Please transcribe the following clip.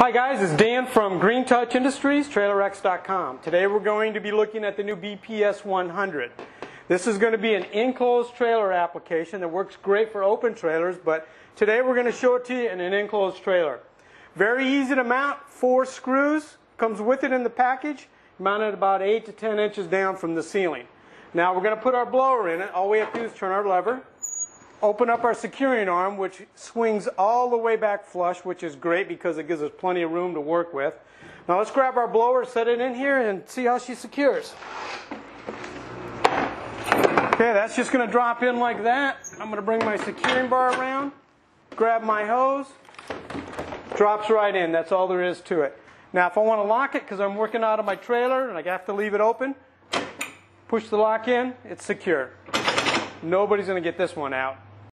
Hi guys, it's Dan from Green Touch Industries, TrailerRacks.com. Today we're going to be looking at the new BPS 100. This is going to be an enclosed trailer application that works great for open trailers, but today we're going to show it to you in an enclosed trailer. Very easy to mount, four screws, comes with it in the package, mounted about 8 to 10 inches down from the ceiling. Now we're going to put our blower in it. All we have to do is turn our lever, open up our securing arm, which swings all the way back flush, which is great because it gives us plenty of room to work with. Now let's grab our blower, set it in here, and see how she secures. Okay, that's just going to drop in like that. I'm going to bring my securing bar around, grab my hose, drops right in. That's all there is to it. Now if I want to lock it because I'm working out of my trailer and I have to leave it open, push the lock in, it's secure. Nobody's going to get this one out.